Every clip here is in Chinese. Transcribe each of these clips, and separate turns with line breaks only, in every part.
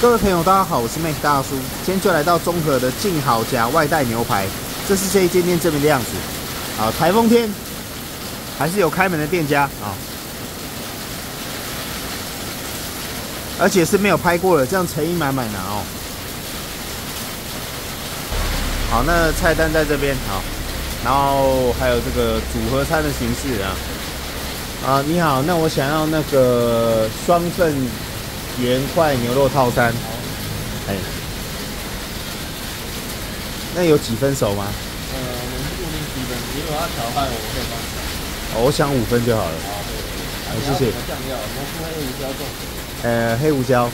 各位朋友，大家好，我是 Mac 大叔，今天就来到中和的静好家外带牛排，这是这一间店这边的样子。啊，台风天还是有开门的店家啊，而且是没有拍过的，这样诚意满满的哦。好，那菜单在这边好，然后还有这个组合餐的形式啊。啊，你好，那我想要那个双份。原块牛肉套餐，哎，那有几分熟吗？
呃，我们固定几分，如果要调饭，我们可以帮你
调。哦，我想五分就好了。
好，
对，谢谢。
酱料，我们是黑胡椒重。
呃，黑胡椒。
好。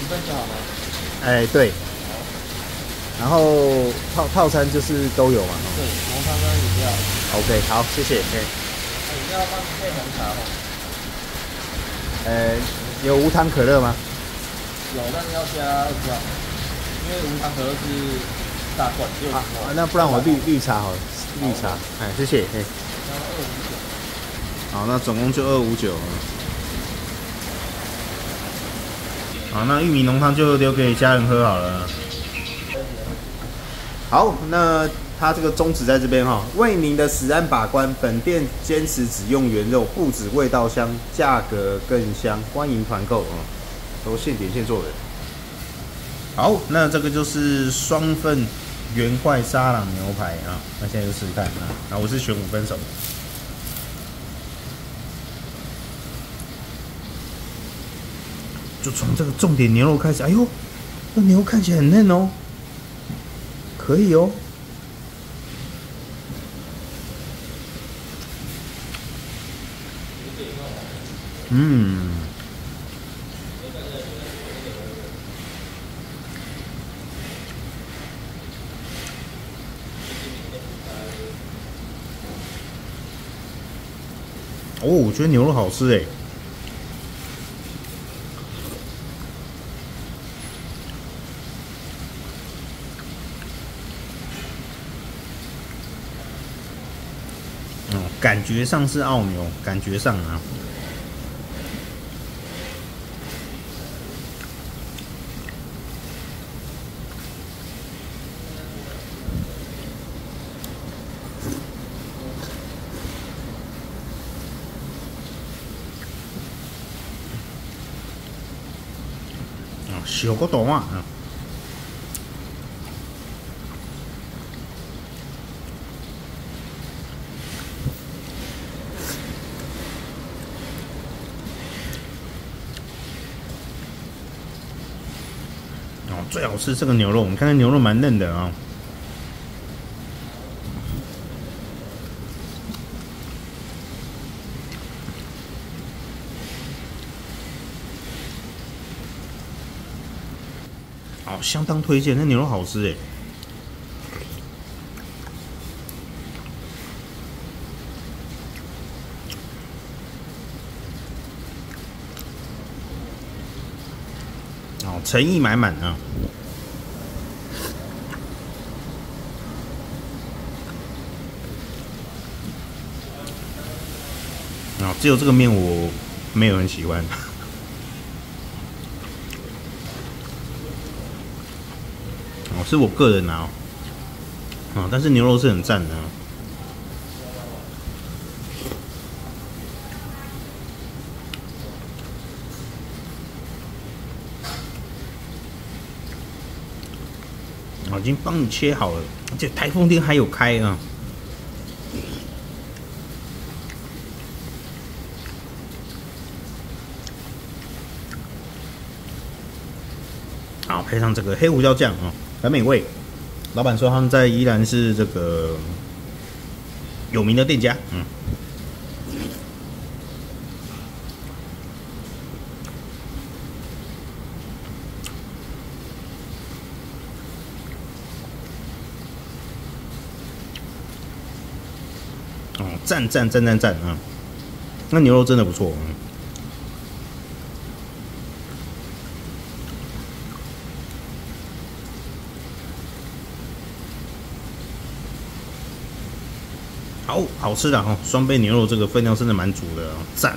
一份就好吗？
哎，对。好。然后套套餐就是都有嘛？
对，红汤跟饮料。
OK，好，谢谢。哎。
要帮你配红茶哦。
呃，有无糖可乐吗？
有，但是要加二罐，因为无糖可乐是大罐。啊，
那不然我绿绿茶好了，绿茶。哎，谢谢。哎。
二五九。
好，那总共就二五九。好，那玉米浓汤就留给家人喝好了。好，那。它这个宗旨在这边哈，为您的食安把关。本店坚持只用原肉，不止味道香，价格更香。欢迎团购啊，都现点现做的。好，那这个就是双份原块沙朗牛排啊。那现在就试试看啊。那我是选五分熟。就从这个重点牛肉开始。哎呦，那牛看起来很嫩哦，可以哦。嗯，哦，我觉得牛肉好吃哎。哦，感觉上是澳牛，感觉上啊。小个多啊，哦，最好吃这个牛肉，你看这牛肉蛮嫩的啊。好，相当推荐，那牛肉好吃哎。好，诚意满满啊。啊，只有这个面我没有很喜欢。是我个人啊，啊，但是牛肉是很赞的。我已经帮你切好了，而且台风天还有开啊。好，配上这个黑胡椒酱啊。很美味，老板说他们在依然是这个有名的店家，嗯，赞赞赞赞赞啊！那牛肉真的不错，嗯。好好吃的哈双倍牛肉这个分量真的蛮足的赞。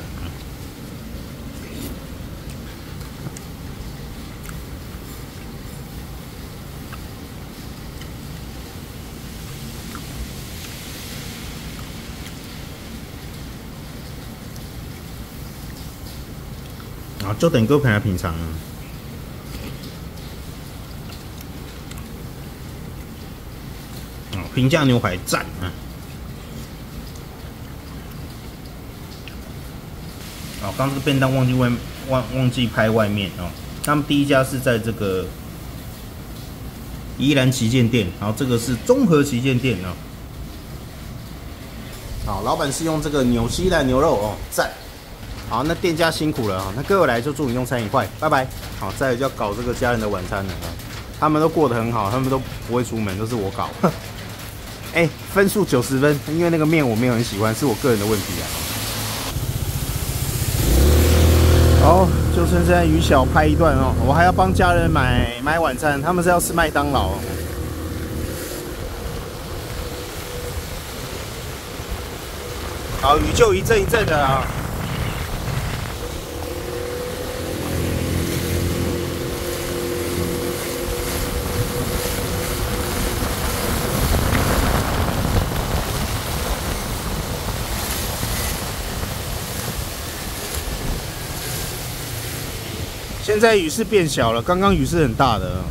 啊就等各位朋友品尝。啊平价牛排赞。啊啊，刚这个便当忘记外忘忘记拍外面哦。他们第一家是在这个宜兰旗舰店，然后这个是综合旗舰店哦。好，老板是用这个纽西兰牛肉哦，赞。好，那店家辛苦了啊，那各位来就祝你用餐愉快，拜拜。好，再就要搞这个家人的晚餐了啊，他们都过得很好，他们都不会出门，都是我搞。哎，分数九十分，因为那个面我没有很喜欢，是我个人的问题啊。好，就趁现在雨小拍一段哦，我还要帮家人买买晚餐，他们是要吃麦当劳。好，雨就一阵一阵的啊。现在雨是变小了，刚刚雨是很大的。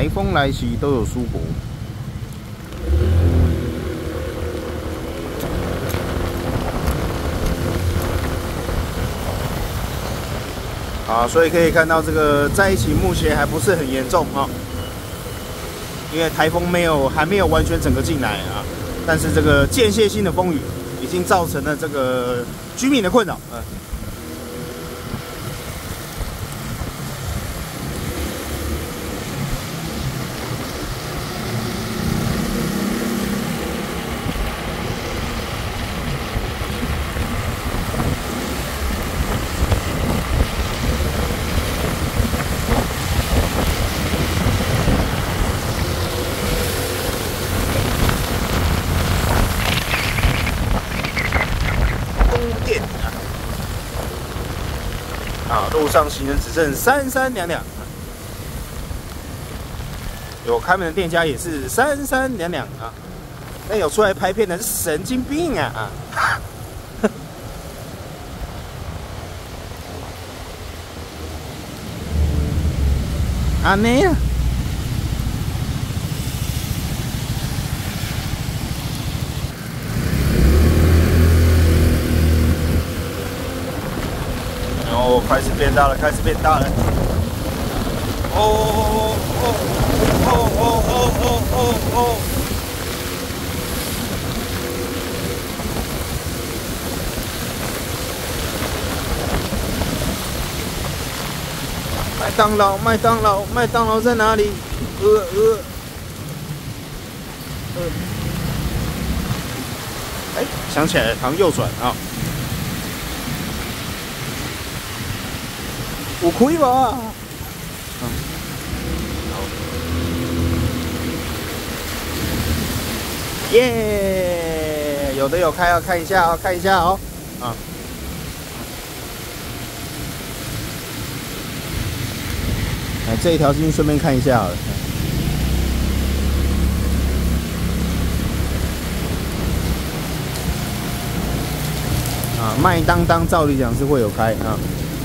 台风来袭都有蔬果。啊，所以可以看到这个在一起目前还不是很严重啊，因为台风没有还没有完全整个进来啊，但是这个间歇性的风雨已经造成了这个居民的困扰，嗯。啊，路上行人只剩三三两两，有开门的店家也是三三两两啊，那有出来拍片的是神经病啊啊！啊你啊！哦，开始变大了，开始变大了。哦哦哦哦哦哦哦哦哦！麦当劳，麦当劳，麦当劳在哪里？呃呃呃！哎，想起来了，往右转啊。我可以吧？嗯，好，耶，有的有开哦看一下哦，看一下哦，啊，哎，这一条先顺便看一下好了。啊，麦当当照理讲是会有开啊。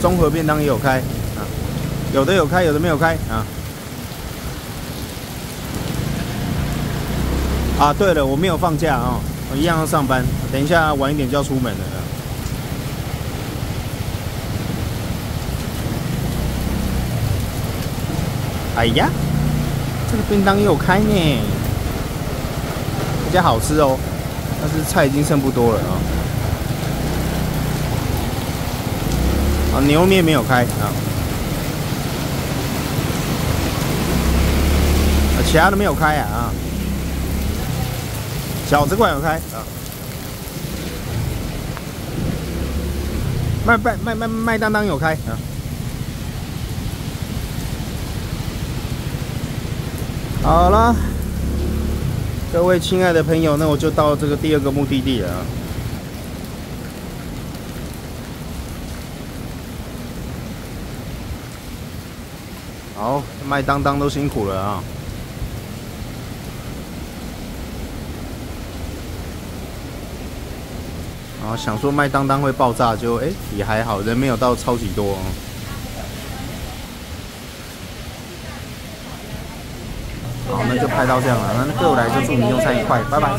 综合便当也有开啊，有的有开，有的没有开啊。啊，对了，我没有放假啊，我一样要上班。等一下晚一点就要出门了。哎呀，这个便当也有开呢，比较好吃哦。但是菜已经剩不多了啊。啊，牛面没有开啊。其他都没有开啊啊。饺子馆有开啊，麦麦麦麦麦当当有开啊。好了，各位亲爱的朋友，那我就到这个第二个目的地了啊。好，麦当当都辛苦了啊。啊，想说麦当当会爆炸，就哎也还好，人没有到超级多。好，那就拍到这样了。那各位来就祝你用餐愉快，拜拜。